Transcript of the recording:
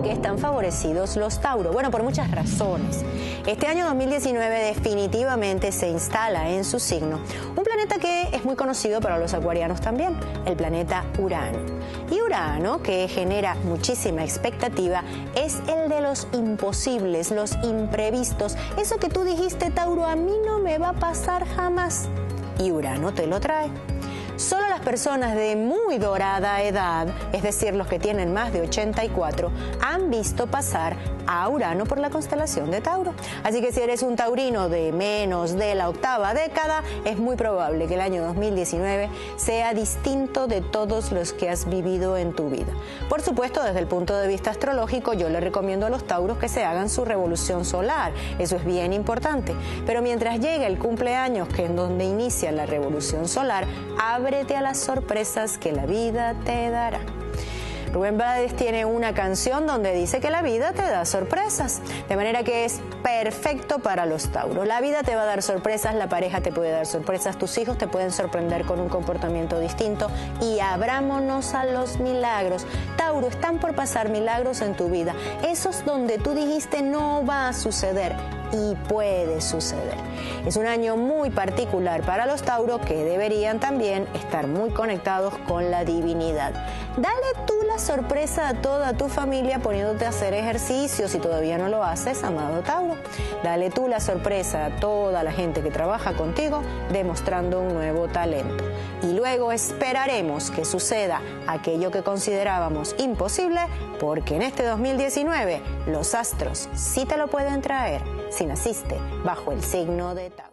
por qué están favorecidos los Tauro. Bueno, por muchas razones. Este año 2019 definitivamente se instala en su signo un planeta que es muy conocido para los acuarianos también, el planeta Urano. Y Urano, que genera muchísima expectativa, es el de los imposibles, los imprevistos. Eso que tú dijiste, Tauro, a mí no me va a pasar jamás. Y Urano te lo trae. Solo las personas de muy dorada edad, es decir, los que tienen más de 84, han visto pasar a Urano por la constelación de Tauro. Así que si eres un taurino de menos de la octava década, es muy probable que el año 2019 sea distinto de todos los que has vivido en tu vida. Por supuesto, desde el punto de vista astrológico, yo le recomiendo a los tauros que se hagan su revolución solar. Eso es bien importante. Pero mientras llegue el cumpleaños, que es donde inicia la revolución solar, abre a las sorpresas que la vida te dará. Rubén Blades tiene una canción donde dice que la vida te da sorpresas, de manera que es perfecto para los Tauros. La vida te va a dar sorpresas, la pareja te puede dar sorpresas, tus hijos te pueden sorprender con un comportamiento distinto y abrámonos a los milagros. Tauro, están por pasar milagros en tu vida, esos donde tú dijiste no va a suceder y puede suceder. Es un año muy particular para los Tauros que deberían también estar muy conectados con la divinidad. Dale tú la sorpresa a toda tu familia poniéndote a hacer ejercicio si todavía no lo haces, amado Tauro. Dale tú la sorpresa a toda la gente que trabaja contigo demostrando un nuevo talento. Y luego esperaremos que suceda aquello que considerábamos imposible porque en este 2019 los astros sí te lo pueden traer si naciste bajo el signo de Tauro.